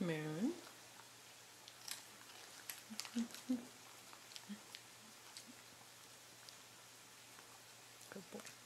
moon. Good boy.